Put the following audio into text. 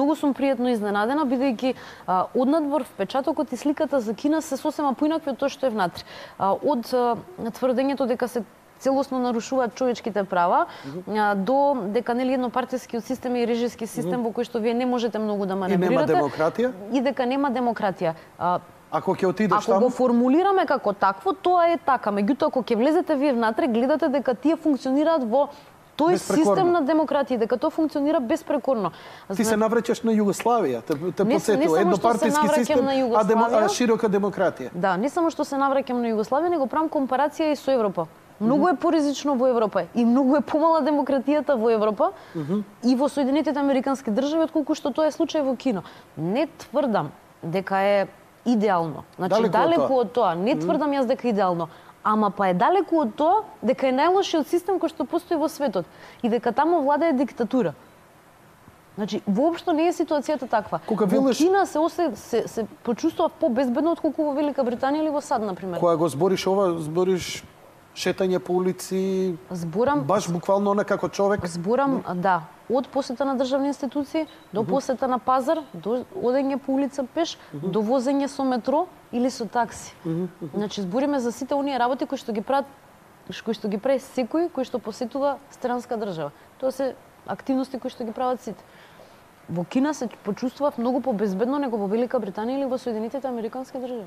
Многу сум пријатно изненадена, бидејќи однадвор впечатокот и сликата за Кина се сосема поинакви од тоа што е внатре. А, од а, тврдењето дека се целосно нарушуваат човечките права, а, до дека нели еднопартискиот систем и режиски систем во кој што вие не можете многу да маневрирате. И нема демократија? И дека нема демократија. А, Ако ќе отидеш Ако таму? го формулираме како такво, тоа е така. Меѓутоа, ако ќе влезете вие внатре, гледате дека тие функционираат во тој систем на демократија, дека тоа функционира безпрекорно. Ти се навраќаш на Југославија, те, те Не- не подсетува само што се еднопартиски систем, на а, демо, а широка демократија. Да, не само што се навраќам на Југославија, него правам компарација и со Европа. Многу е поризично во Европа и многу е помала демократијата во Европа и во Соединетите Американски држави отколку што тоа е случај во Кина. Не тврдам дека е идеално. Значи Далеку од далеку, тоа. од тоа. Не тврдам јас дека е идеално. Ама па е далеку од тоа дека е најлошиот систем кој што постои во светот и дека таму владае диктатура. Значи, воопшто не е ситуацијата таква. Кога во велиш- Кина се, осе, се, се почувствува побезбедно отколку во Велика Британија или во САД, например. Кога го збориш ова, збориш шетање по улици, Зборам, баш буквално она како човек. зборам, да, од посета на државни институции, до посета на пазар, до одење по улица пеш, до возење со метро или со такси. Значи, збориме за сите оние работи кои што ги прават кои што ги прави секој кој што посетува странска држава. Тоа се активности кои што ги прават сите. Во Кина се почувствував многу побезбедно него во Велика Британија или во Соединетите Американски држави.